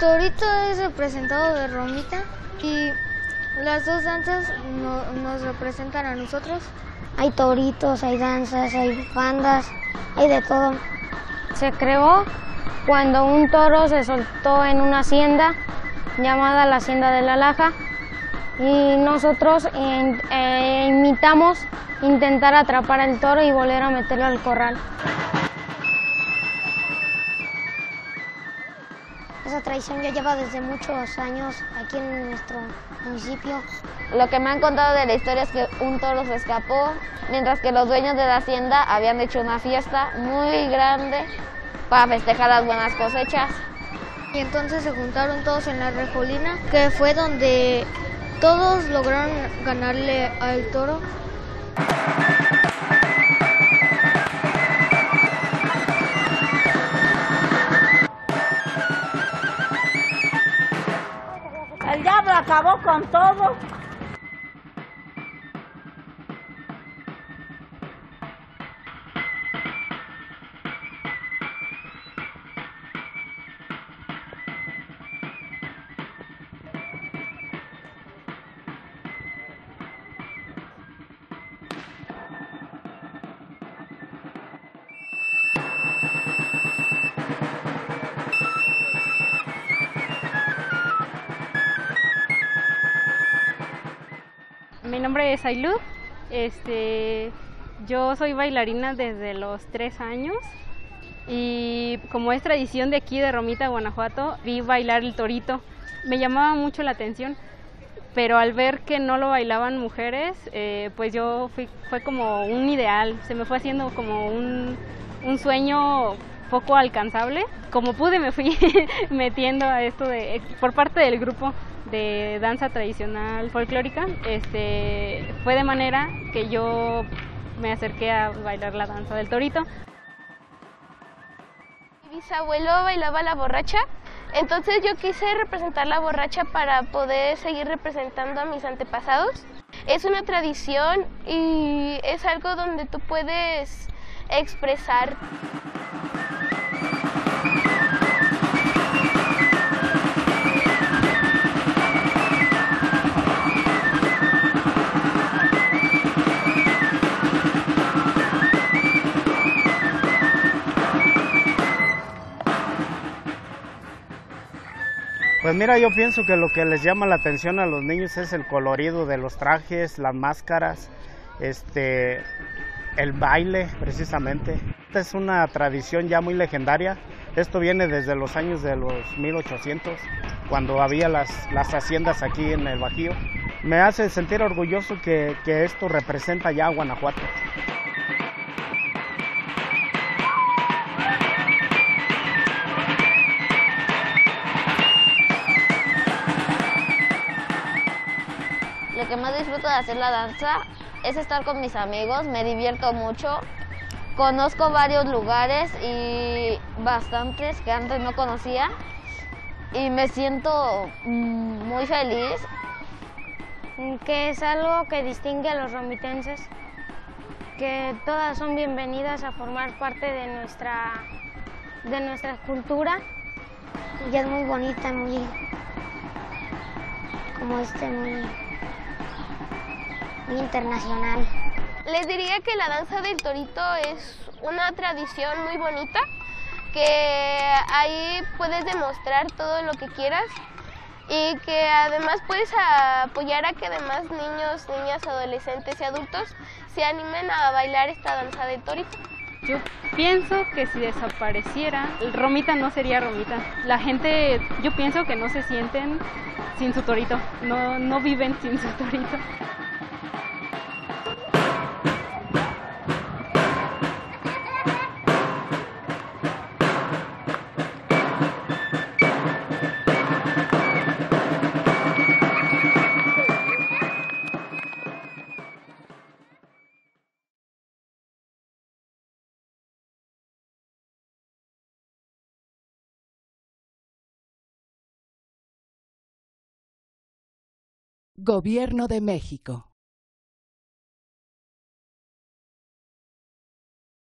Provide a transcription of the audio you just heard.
torito es representado de Romita y las dos danzas nos representan a nosotros. Hay toritos, hay danzas, hay bandas, hay de todo. Se creó cuando un toro se soltó en una hacienda llamada la Hacienda de la Laja y nosotros eh, imitamos intentar atrapar al toro y volver a meterlo al corral. Esa tradición ya lleva desde muchos años aquí en nuestro municipio. Lo que me han contado de la historia es que un toro se escapó, mientras que los dueños de la hacienda habían hecho una fiesta muy grande para festejar las buenas cosechas. Y entonces se juntaron todos en la rejolina, que fue donde todos lograron ganarle al toro. Con todo. Mi nombre es Ailú. Este, yo soy bailarina desde los tres años y como es tradición de aquí de Romita, Guanajuato, vi bailar el torito. Me llamaba mucho la atención, pero al ver que no lo bailaban mujeres, eh, pues yo fui, fue como un ideal, se me fue haciendo como un, un sueño poco alcanzable. Como pude me fui metiendo a esto de, por parte del grupo de danza tradicional folclórica, este, fue de manera que yo me acerqué a bailar la danza del torito. Mi bisabuelo bailaba la borracha, entonces yo quise representar la borracha para poder seguir representando a mis antepasados. Es una tradición y es algo donde tú puedes expresar. Pues mira, yo pienso que lo que les llama la atención a los niños es el colorido de los trajes, las máscaras, este, el baile precisamente. Esta es una tradición ya muy legendaria. Esto viene desde los años de los 1800, cuando había las, las haciendas aquí en el Bajío. Me hace sentir orgulloso que, que esto representa ya a Guanajuato. Que más disfruto de hacer la danza es estar con mis amigos, me divierto mucho. Conozco varios lugares y bastantes que antes no conocía y me siento mm, muy feliz. Que es algo que distingue a los romitenses, que todas son bienvenidas a formar parte de nuestra, de nuestra cultura. Y es muy bonita, muy como este, muy muy internacional. Les diría que la danza del torito es una tradición muy bonita, que ahí puedes demostrar todo lo que quieras y que además puedes apoyar a que además niños, niñas, adolescentes y adultos se animen a bailar esta danza del torito. Yo pienso que si desapareciera, Romita no sería Romita. La gente, yo pienso que no se sienten sin su torito, no, no viven sin su torito. Gobierno de México.